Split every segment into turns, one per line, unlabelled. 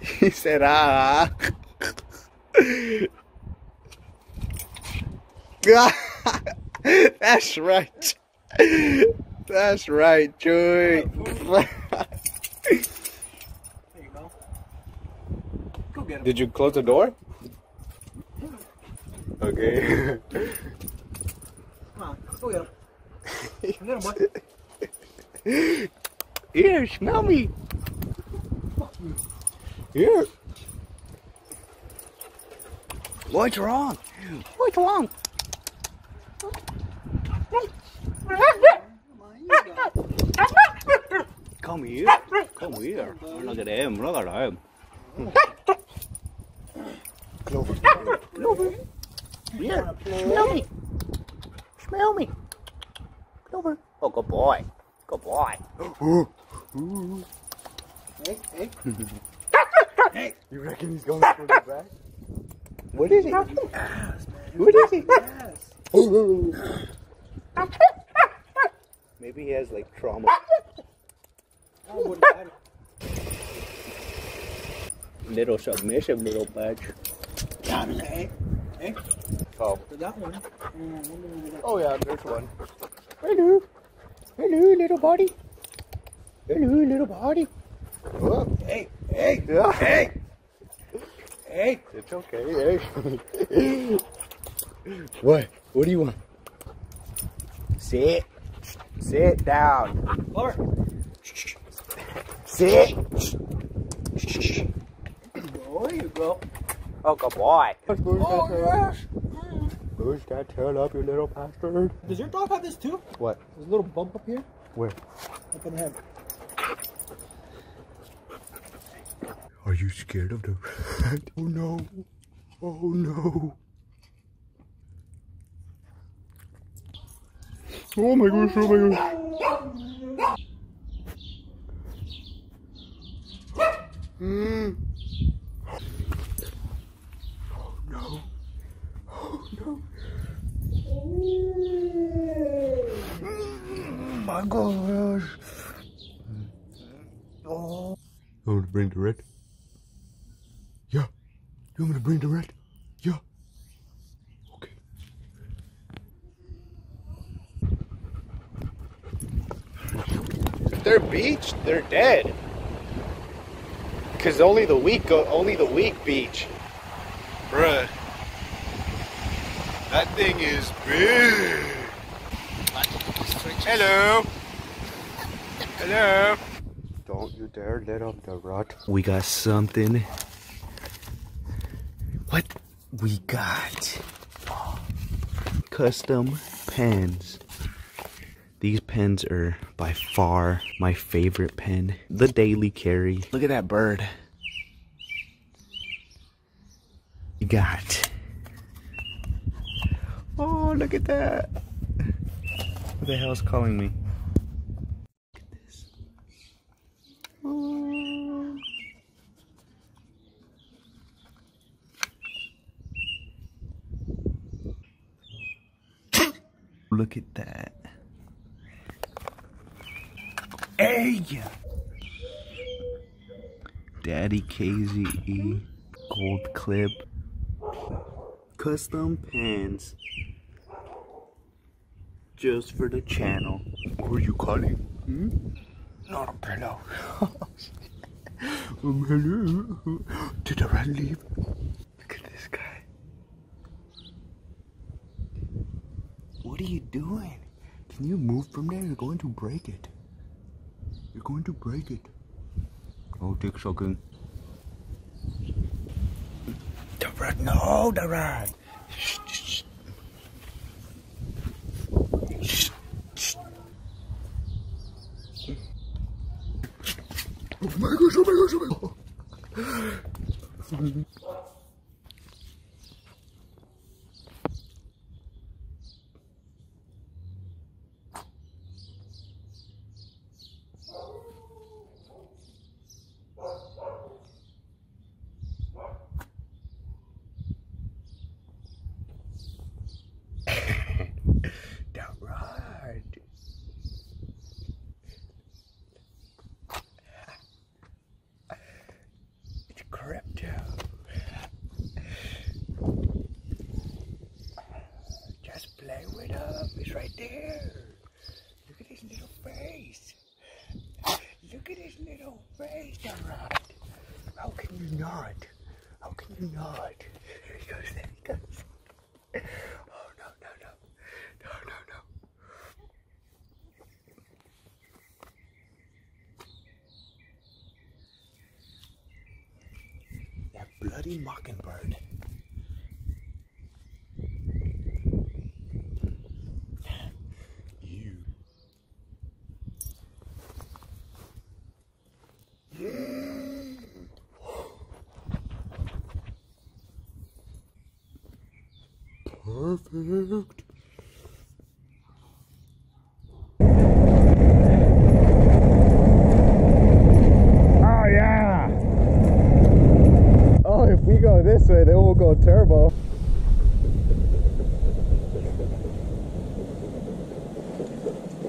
He said, ah. That's right. That's right, Joey.
You go. Go.
Did you close the door? Okay.
Come on, go get him. Get him, boy.
Here, smell me. Here. What's wrong? What's wrong? Come here. Come here. Look at him. Look at him. Clover. Here. Smell me. Smell me. Clover. Oh, good boy. Good boy.
Hey, hey. Hey.
You reckon he's going for the back? What is it? What is?
Yes.
Maybe he has like trauma.
Oh,
Little submission, little badge.
Hey, hey.
Oh.
That one. And what do we got?
Oh yeah, there's one. Hello. Hello, little body. Hello, little body. Oh,
Hey, hey,
yeah.
hey, hey.
It's okay. Hey. what? What do you want? Sit. Sit down.
Lower.
Sit.
Oh, there you go.
Oh, good boy.
Oh, yes.
Push that tail up, you little bastard.
Does your dog have this too?
What?
There's a little bump up here.
Where?
Up on the head.
Are you scared of the rat? Oh no. Oh no. Oh my gosh, oh my gosh. Mm. Oh no. Oh no. Oh my gosh. Oh. You want to bring the red? Yeah. You want me to bring the red? Yeah. Okay. If they're beached, they're dead. Cause only the weak go, only the weak beach.
Bruh. That thing is big. Hello. Hello.
Don't you dare let up the rut. We got something. What we got? Custom pens. These pens are by far my favorite pen. The daily carry. Look at that bird. You got. Oh, look at that. Who the hell is calling me? Look at this. Oh. Look at that. Hey! Daddy KZE gold clip. Custom pants. Just for the channel. Who are you calling? Hmm? Not a pillow. um, hello. Did the rat leave? Look at this guy. What are you doing? Can you move from there? You're going to break it. You're going to break it. Oh, dick sucking. The rat, no, the rat. Shh, shh, shh. Shh, shh. Oh my gosh, oh my gosh, oh my gosh. That right. It's
there. Look at his little face. Look at his little face, alright. How can you not? How can you not? There he goes, there he goes. Oh, no, no, no. No, no, no. That bloody mockingbird. Perfect.
Oh yeah. Oh, if we go this way, then we'll go turbo.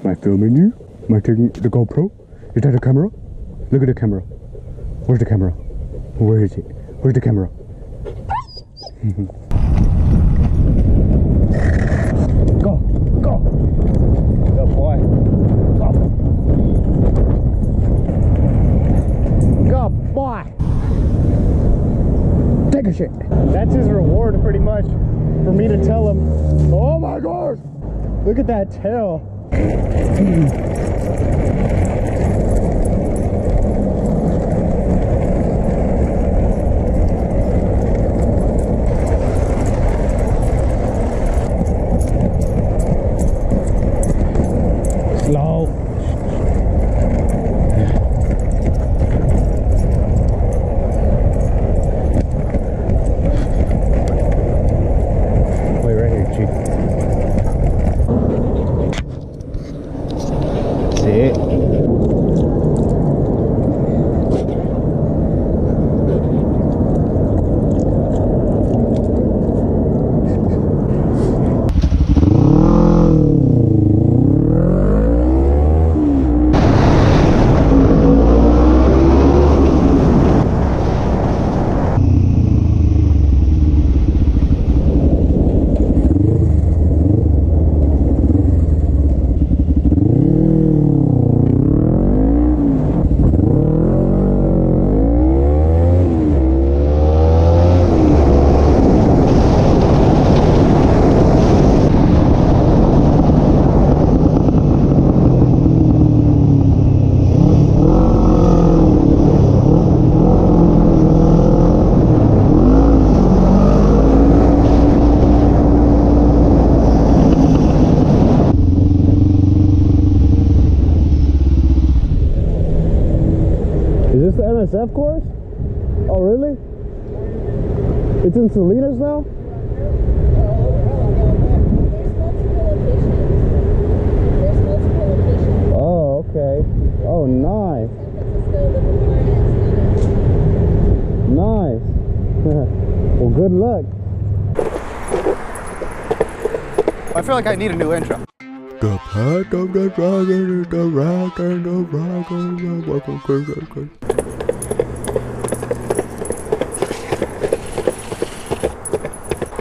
Am I filming you? Am I taking the GoPro? Is that the camera? Look at the camera. Where's the camera? Where is it? Where's the camera?
Go, go. Good boy. Go. Good boy. Take a That's his reward pretty much for me to tell him, oh my god, look at that tail. this course? Oh, really? It's in Salinas now?
There's multiple locations.
Oh, okay. Oh, nice.
San Francisco, Livermore, and
Nice. Well, good luck.
I feel like I need a new intro.
The path of the dragon is the rock and the dragon.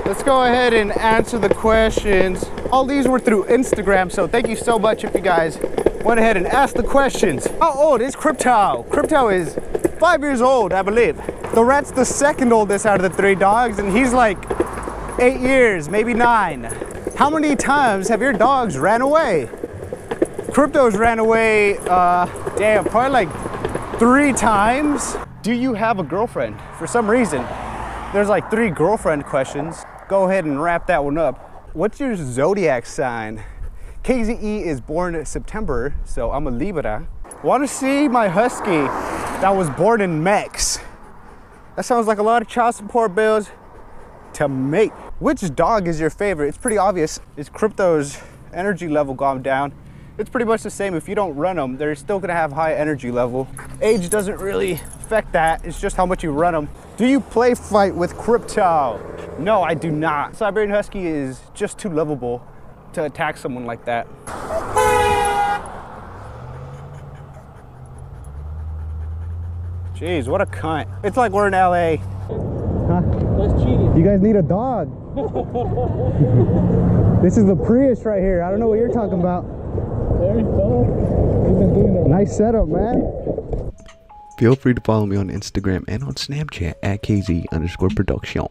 Let's go ahead and answer the questions. All these were through Instagram, so thank you so much if you guys went ahead and asked the questions. How old is Krypto? Krypto is five years old, I believe. The rat's the second oldest out of the three dogs, and he's like eight years, maybe nine. How many times have your dogs ran away? Krypto's ran away, uh, damn, probably like three times. Do you have a girlfriend? For some reason, there's like three girlfriend questions. Go ahead and wrap that one up. What's your zodiac sign? KZE is born in September, so I'm a Libra. Want to see my husky that was born in Mex? That sounds like a lot of child support bills to make. Which dog is your favorite? It's pretty obvious. Is Krypto's energy level gone down? It's pretty much the same. If you don't run them, they're still gonna have high energy level. Age doesn't really affect that. It's just how much you run them. Do you play fight with Krypto? No, I do not. Siberian Husky is just too lovable to attack someone like that. Jeez, what a cunt. It's like we're in LA. Huh?
That's cheating.
You guys need a dog. this is the Prius right here. I don't know what you're talking about. Nice setup, man.
Feel free to follow me on Instagram and on Snapchat at KZ underscore production.